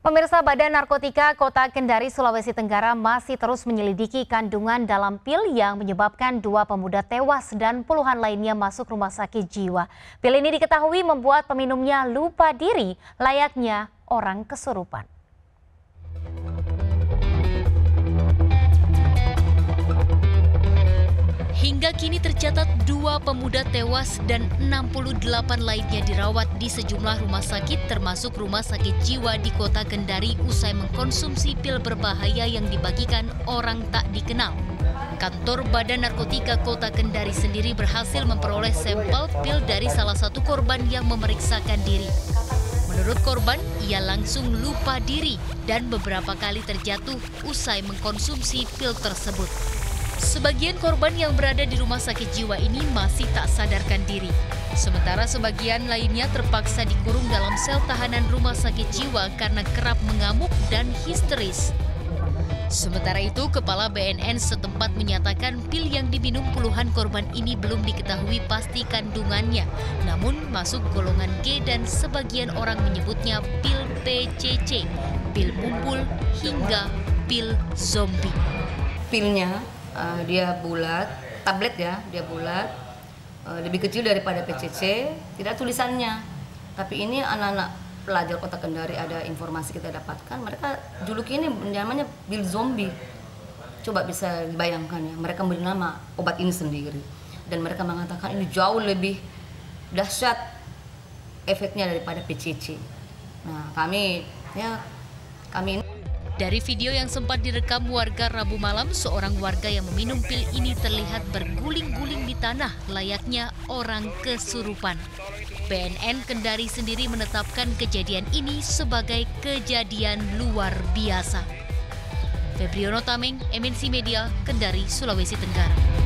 Pemirsa Badan Narkotika Kota Kendari, Sulawesi Tenggara masih terus menyelidiki kandungan dalam pil yang menyebabkan dua pemuda tewas dan puluhan lainnya masuk rumah sakit jiwa. Pil ini diketahui membuat peminumnya lupa diri, layaknya orang kesurupan. Hingga kini tercatat dua pemuda tewas dan 68 lainnya dirawat di sejumlah rumah sakit termasuk rumah sakit jiwa di kota Kendari usai mengkonsumsi pil berbahaya yang dibagikan orang tak dikenal. Kantor Badan Narkotika Kota Kendari sendiri berhasil memperoleh sampel pil dari salah satu korban yang memeriksakan diri. Menurut korban, ia langsung lupa diri dan beberapa kali terjatuh usai mengkonsumsi pil tersebut. Sebagian korban yang berada di rumah sakit jiwa ini masih tak sadarkan diri. Sementara sebagian lainnya terpaksa dikurung dalam sel tahanan rumah sakit jiwa karena kerap mengamuk dan histeris. Sementara itu, Kepala BNN setempat menyatakan pil yang diminum puluhan korban ini belum diketahui pasti kandungannya, namun masuk golongan G dan sebagian orang menyebutnya pil PCC, pil mumpul hingga pil zombie. Pilnya uh, dia bulat, tablet ya, dia bulat, uh, lebih kecil daripada PCC, tidak tulisannya. Tapi ini anak-anak pelajar kota Kendari ada informasi kita dapatkan, mereka juluki ini namanya Bill Zombie. Coba bisa dibayangkan ya, mereka memberi nama obat ini sendiri. Dan mereka mengatakan ini jauh lebih dahsyat efeknya daripada PCC. Nah, kami ya kami ini dari video yang sempat direkam warga Rabu malam, seorang warga yang meminum pil ini terlihat berguling-guling di tanah layaknya orang kesurupan. BNN Kendari sendiri menetapkan kejadian ini sebagai kejadian luar biasa. Febriono Tameng, MNC Media, Kendari, Sulawesi Tenggara.